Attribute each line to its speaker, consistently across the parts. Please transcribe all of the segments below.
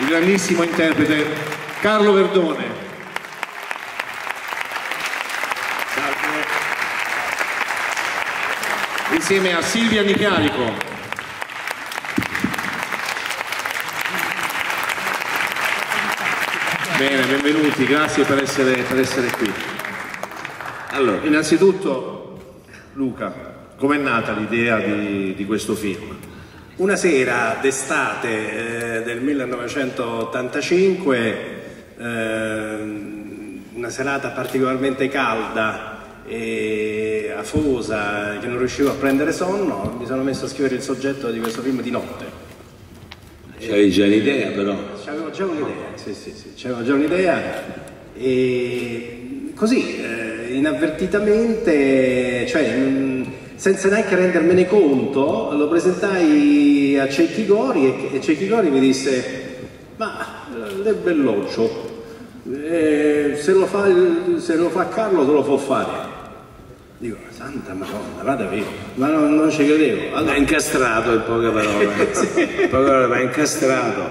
Speaker 1: il grandissimo interprete Carlo Verdone. Insieme a Silvia Nicarico. Bene, benvenuti, grazie per essere, per essere qui. Allora, innanzitutto, Luca, com'è nata l'idea di, di questo film?
Speaker 2: Una sera d'estate eh, del 1985, eh, una serata particolarmente calda e afosa, che non riuscivo a prendere sonno, mi sono messo a scrivere il soggetto di questo film di notte.
Speaker 3: C'avevi già un'idea però.
Speaker 2: C'avevo già un'idea, sì, sì, sì, c'avevo già un'idea e così eh, inavvertitamente, cioè mh, senza neanche rendermene conto, lo presentai a Cecchi Gori e, Cecchi Gori mi disse ma è belloccio, eh, se, lo fa, se lo fa Carlo te lo può fare. Dico, santa madonna, vada via, ma non, non ci credevo.
Speaker 3: Allora, incastrato in poche parole, in poche parole, ma incastrato.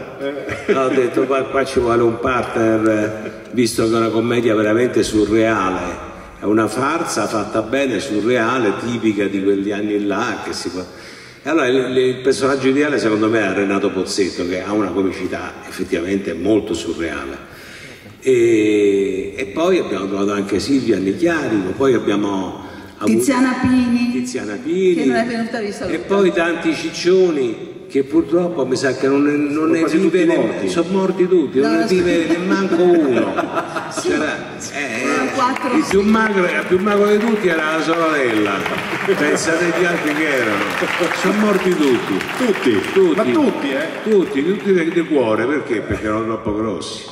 Speaker 3: No, ho detto qua, qua ci vuole un partner, visto che è una commedia veramente surreale, è una farsa fatta bene, surreale, tipica di quegli anni là. Che si può... E allora il, il personaggio ideale secondo me è Renato Pozzetto, che ha una comicità effettivamente molto surreale. E, e poi abbiamo trovato anche Silvia Nichiarico, poi abbiamo
Speaker 4: Tiziana Pini,
Speaker 3: Tiziana Pini
Speaker 4: che non è venuta a
Speaker 3: e
Speaker 4: risalutare.
Speaker 3: poi tanti ciccioni che purtroppo mi sa che non ne, non ne vive ne-
Speaker 1: morti.
Speaker 3: sono morti tutti, non
Speaker 4: No,
Speaker 3: ne
Speaker 4: no,
Speaker 3: vive neanche uno. C'era,
Speaker 4: Erano
Speaker 3: eh,
Speaker 4: quattro.
Speaker 3: il, più magro, il più magro di tutti era la sorella, pensate gli altri che erano, sono morti tutti.
Speaker 1: Tutti,
Speaker 3: Tutti,
Speaker 1: ma tutti, eh?
Speaker 3: Tutti, tutti di, cuore, perché? Perché erano troppo grossi.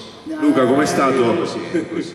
Speaker 1: Luca, com'è stato?
Speaker 3: Così, è così.